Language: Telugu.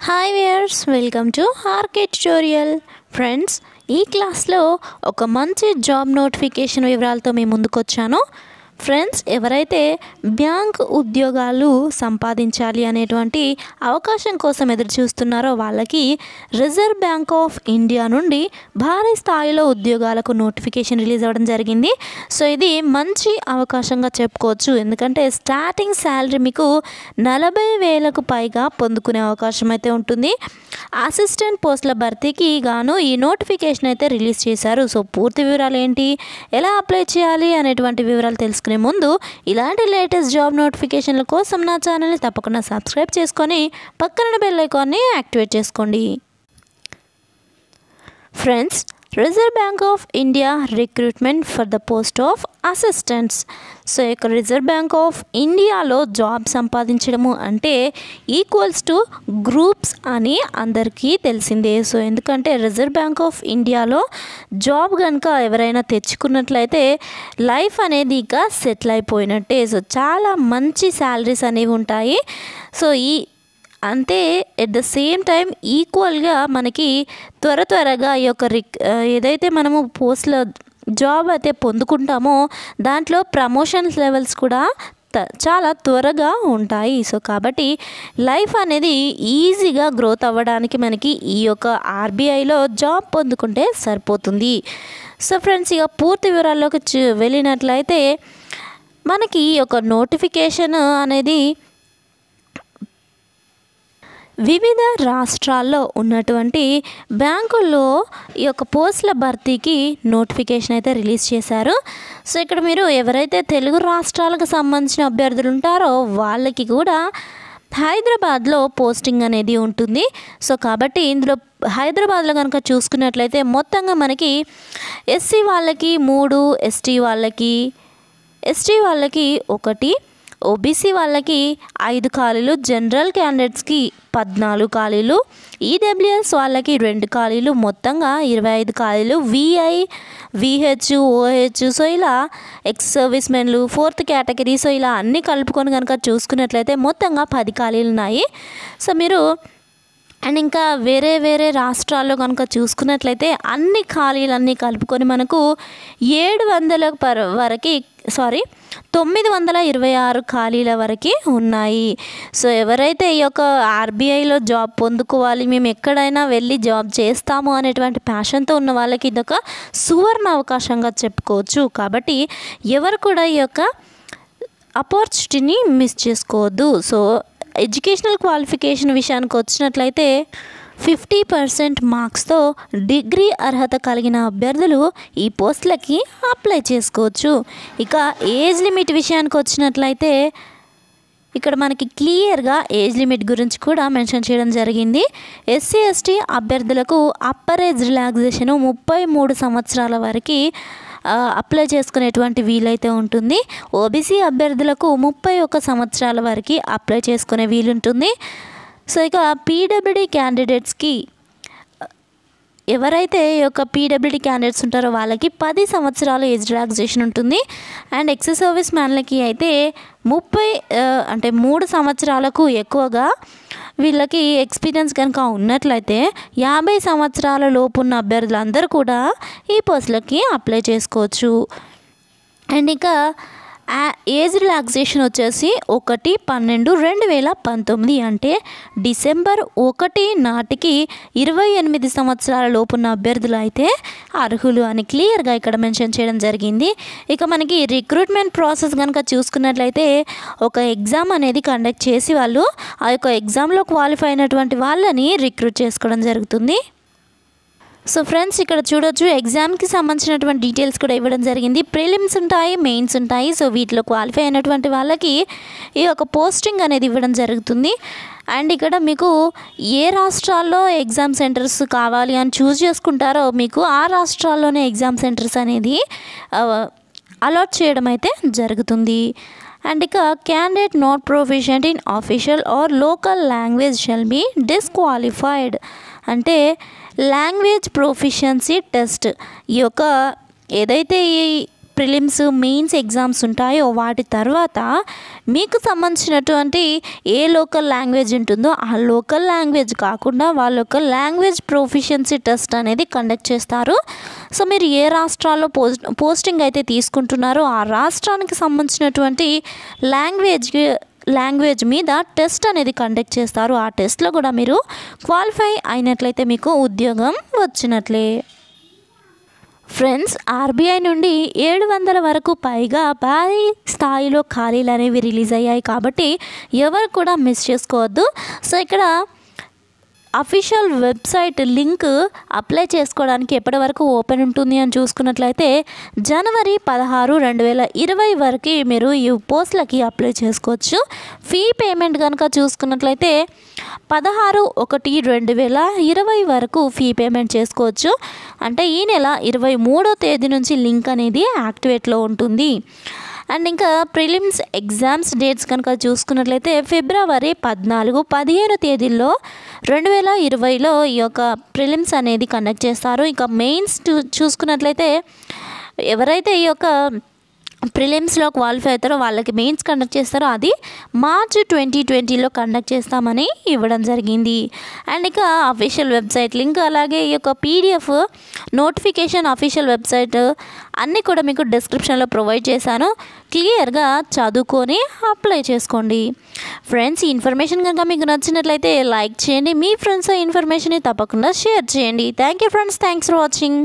Hi viewers welcome to RK tutorial friends ఈ క్లాస్లో ఒక మంచి జాబ్ నోటిఫికేషన్ వివరాలతో మేము ముందుకొచ్చాను. ఫ్రెండ్స్ ఎవరైతే బ్యాంక్ ఉద్యోగాలు సంపాదించాలి అనేటువంటి అవకాశం కోసం ఎదురు చూస్తున్నారో వాళ్ళకి రిజర్వ్ బ్యాంక్ ఆఫ్ ఇండియా నుండి భారీ స్థాయిలో ఉద్యోగాలకు నోటిఫికేషన్ రిలీజ్ అవ్వడం జరిగింది. సో ఇది మంచి అవకాశంగా చెప్పుకోవచ్చు. ఎందుకంటే స్టార్టింగ్ శాలరీ మీకు నలభై వేలకు పైగా పొందుకునే అవకాశం అయితే ఉంటుంది. అసిస్టెంట్ పోస్టుల భర్తీకి గాను ఈ నోటిఫికేషన్ అయితే రిలీజ్ చేశారు. సో పూర్తి వివరాలు ఏంటి? ఎలా అప్లై చేయాలి? అనేటువంటి వివరాలు తెలుసుకునే ముందు ఇలాంటి లేటెస్ట్ జాబ్ నోటిఫికేషన్ల కోసం నా ఛానల్ని తప్పకుండా సబ్స్క్రైబ్ చేసుకొని పక్కన బెల్ ఐకాన్ని యాక్టివేట్ చేసుకోండి. Friends reserve bank of India recruitment for the post of assistants so ఇక రిజర్వ్ బ్యాంక్ ఆఫ్ ఇండియాలో జాబ్ సంపాదించడము అంటే ఈక్వల్స్ టు గ్రూప్స్ అని అందరికీ తెలిసిందే. సో ఎందుకంటే రిజర్వ్ బ్యాంక్ ఆఫ్ ఇండియాలో జాబ్ కనుక ఎవరైనా తెచ్చుకున్నట్లయితే లైఫ్ అనేది ఇక సెటిల్ అయిపోయినట్టే. సో చాలా మంచి శాలరీస్ అనేవి ఉంటాయి. సో ఈ అంతే ఎట్ ద సేమ్ టైం ఈక్వల్గా మనకి త్వర త్వరగా ఈ యొక్క రిక్ ఏదైతే మనము పోస్ట్లో జాబ్ అయితే పొందుకుంటామో దాంట్లో ప్రమోషన్స్ లెవెల్స్ కూడా త చాలా త్వరగా ఉంటాయి. సో కాబట్టి లైఫ్ అనేది ఈజీగా గ్రోత్ అవ్వడానికి మనకి ఈ యొక్క ఆర్బీఐలో జాబ్ పొందుకుంటే సరిపోతుంది. సో ఫ్రెండ్స్ ఇక పూర్తి వివరాల్లోకి వెళ్ళినట్లయితే మనకి ఈ యొక్క నోటిఫికేషన్ అనేది వివిధ రాష్ట్రాల్లో ఉన్నటువంటి బ్యాంకుల్లో ఈ యొక్క పోస్టుల భర్తీకి నోటిఫికేషన్ అయితే రిలీజ్ చేశారు. సో ఇక్కడ మీరు ఎవరైతే తెలుగు రాష్ట్రాలకు సంబంధించిన అభ్యర్థులు ఉంటారో వాళ్ళకి కూడా హైదరాబాద్లో పోస్టింగ్ అనేది ఉంటుంది. సో కాబట్టి ఇందులో హైదరాబాద్లో కనుక చూసుకున్నట్లయితే మొత్తంగా మనకి ఎస్సీ వాళ్ళకి మూడు ఎస్టీ వాళ్ళకి ఎస్టీ వాళ్ళకి ఒకటి ఓబీసీ వాళ్ళకి ఐదు ఖాళీలు జనరల్ క్యాండిడేట్స్కి పద్నాలుగు ఖాళీలు ఈడబ్ల్యూఎస్ వాళ్ళకి రెండు ఖాళీలు మొత్తంగా ఇరవై ఐదు ఖాళీలు విఐ విహెచ్ ఓహెచ్ సో ఇలా ఎక్స్ సర్వీస్ మెన్లు ఫోర్త్ కేటగిరీ సో ఇలా అన్నీ కలుపుకొని కనుక చూసుకున్నట్లయితే మొత్తంగా పది ఖాళీలు ఉన్నాయి సో మీరు అండ్ ఇంకా వేరే వేరే రాష్ట్రాల్లో కనుక చూసుకున్నట్లయితే అన్ని ఖాళీలన్నీ కలుపుకొని మనకు ఏడు వందల పర్ వరకు సారీ తొమ్మిది వందల ఇరవై ఆరు ఖాళీల వరకు ఉన్నాయి. సో ఎవరైతే ఈ యొక్క ఆర్బీఐలో జాబ్ పొందుకోవాలి మేము ఎక్కడైనా వెళ్ళి జాబ్ చేస్తాము అనేటువంటి ప్యాషన్తో ఉన్న వాళ్ళకి ఇదొక సువర్ణ అవకాశంగా చెప్పుకోవచ్చు. కాబట్టి ఎవరు కూడా ఈ యొక్క ఆపర్చునిటీని మిస్ చేసుకోవద్దు. సో ఎడ్యుకేషనల్ క్వాలిఫికేషన్ విషయానికి వచ్చినట్లయితే ఫిఫ్టీ పర్సెంట్ మార్క్స్తో డిగ్రీ అర్హత కలిగిన అభ్యర్థులు ఈ పోస్టులకి అప్లై చేసుకోవచ్చు. ఇక ఏజ్ లిమిట్ విషయానికి వచ్చినట్లయితే ఇక్కడ మనకి క్లియర్గా ఏజ్ లిమిట్ గురించి కూడా మెన్షన్ చేయడం జరిగింది. ఎస్సీ ఎస్టీ అభ్యర్థులకు అప్పర్ ఏజ్ రిలాక్సేషన్ ముప్పై మూడు సంవత్సరాల వరకు అప్లై చేసుకునేటువంటి వీలైతే ఉంటుంది. ఓబీసీ అభ్యర్థులకు ముప్పై ఒక్క సంవత్సరాల వరకు అప్లై చేసుకునే వీలుంటుంది. సో ఇక పీడబ్ల్యూడీ క్యాండిడేట్స్కి ఎవరైతే ఈ యొక్క పీడబ్ల్యూడీ క్యాండిడేట్స్ ఉంటారో వాళ్ళకి పది సంవత్సరాలు ఏజ్ రిలాక్సేషన్ ఉంటుంది. అండ్ ఎక్స్ సర్వీస్ మ్యాన్లకి అయితే ముప్పై అంటే మూడు సంవత్సరాలకు ఎక్కువగా వీళ్ళకి ఎక్స్పీరియన్స్ కనుక ఉన్నట్లయితే యాభై సంవత్సరాల లోపు ఉన్న అభ్యర్థులందరూ కూడా ఈ పోస్టులకి అప్లై చేసుకోవచ్చు. అండ్ ఇంకా ఏజ్ రిలాక్సేషన్ వచ్చేసి ఒకటి పన్నెండు రెండు వేల పంతొమ్మిది అంటే డిసెంబర్ ఒకటి నాటికి ఇరవై ఎనిమిది సంవత్సరాల లోపున్న అభ్యర్థులు అయితే అర్హులు అని క్లియర్గా ఇక్కడ మెన్షన్ చేయడం జరిగింది. ఇక మనకి రిక్రూట్మెంట్ ప్రాసెస్ కనుక చూసుకున్నట్లయితే ఒక ఎగ్జామ్ అనేది కండక్ట్ చేసి వాళ్ళు ఆ యొక్క ఎగ్జామ్లో క్వాలిఫై అయినటువంటి వాళ్ళని రిక్రూట్ చేసుకోవడం జరుగుతుంది. సో ఫ్రెండ్స్ ఇక్కడ చూడొచ్చు. ఎగ్జామ్కి సంబంధించినటువంటి డీటెయిల్స్ కూడా ఇవ్వడం జరిగింది. ప్రిలిమ్స్ ఉంటాయి మెయిన్స్ ఉంటాయి. సో వీటిలో క్వాలిఫై అయినటువంటి వాళ్ళకి ఈ యొక్క పోస్టింగ్ అనేది ఇవ్వడం జరుగుతుంది. అండ్ ఇక్కడ మీకు ఏ రాష్ట్రాల్లో ఎగ్జామ్ సెంటర్స్ కావాలి అని చూస్ చేసుకుంటారో మీకు ఆ రాష్ట్రాల్లోనే ఎగ్జామ్ సెంటర్స్ అనేది అలాట్ చేయడం అయితే జరుగుతుంది. అండ్ ఇక candidate not proficient in official or local language shall be disqualified అంటే లాంగ్వేజ్ ప్రొఫిషియన్సీ టెస్ట్. ఈ యొక్క ఏదైతే ఈ ప్రిలిమ్స్ మెయిన్స్ ఎగ్జామ్స్ ఉంటాయో వాటి తర్వాత మీకు సంబంధించినటువంటి ఏ లోకల్ లాంగ్వేజ్ ఉంటుందో ఆ లోకల్ లాంగ్వేజ్ కాకుండా వాళ్ళ యొక్క లాంగ్వేజ్ ప్రొఫిషియన్సీ టెస్ట్ అనేది కండక్ట్ చేస్తారు. సో మీరు ఏ రాష్ట్రాల్లో పోస్ట్ పోస్టింగ్ అయితే తీసుకుంటున్నారో ఆ రాష్ట్రానికి సంబంధించినటువంటి లాంగ్వేజ్ లాంగ్వేజ్ మీద టెస్ట్ అనేది కండక్ట్ చేస్తారు. ఆ టెస్ట్లో కూడా మీరు క్వాలిఫై అయినట్లయితే మీకు ఉద్యోగం వచ్చినట్లే. ఫ్రెండ్స్ ఆర్బీఐ నుండి ఏడు వందల వరకు పైగా భారీ స్థాయిలో ఖాళీలు అనేవి రిలీజ్ అయ్యాయి కాబట్టి ఎవరు కూడా మిస్ చేసుకోవద్దు. సో ఇక్కడ అఫీషియల్ వెబ్సైట్ లింక్ అప్లై చేసుకోవడానికి ఎప్పటి వరకు ఓపెన్ ఉంటుంది అని చూసుకున్నట్లయితే జనవరి పదహారు రెండు వేల ఇరవై వరకు మీరు ఈ పోస్ట్లకి అప్లై చేసుకోవచ్చు. ఫీ పేమెంట్ కనుక చూసుకున్నట్లయితే పదహారు ఒకటి రెండు వేల ఇరవై వరకు ఫీ పేమెంట్ చేసుకోవచ్చు. అంటే ఈ నెల ఇరవై మూడో తేదీ నుంచి లింక్ అనేది యాక్టివేట్లో ఉంటుంది. అండ్ ఇంకా ప్రిలిమ్స్ ఎగ్జామ్స్ డేట్స్ కనుక చూసుకున్నట్లయితే ఫిబ్రవరి పద్నాలుగు పదిహేను తేదీల్లో రెండు వేల ఇరవైలో ఈ యొక్క ప్రిలిమ్స్ అనేది కండక్ట్ చేస్తారు. ఇంకా మెయిన్స్ చూ చూసుకున్నట్లయితే ఎవరైతే ఈ యొక్క ప్రిలిమ్స్లో క్వాలిఫై అవుతారో వాళ్ళకి మెయిన్స్ కండక్ట్ చేస్తారో అది మార్చ్ ట్వంటీ ట్వంటీలో కండక్ట్ చేస్తామని ఇవ్వడం జరిగింది. అండ్ ఇక అఫీషియల్ వెబ్సైట్ లింక్ అలాగే ఈ యొక్క పీడిఎఫ్ నోటిఫికేషన్ అఫీషియల్ వెబ్సైట్ అన్నీ కూడా మీకు డిస్క్రిప్షన్లో ప్రొవైడ్ చేశాను. క్లియర్గా చదువుకొని అప్లై చేసుకోండి. ఫ్రెండ్స్ ఈ ఇన్ఫర్మేషన్ కనుక మీకు నచ్చినట్లయితే లైక్ చేయండి. మీ ఫ్రెండ్స్ ఇన్ఫర్మేషన్ తప్పకుండా షేర్ చేయండి. Thank you friends thanks for watching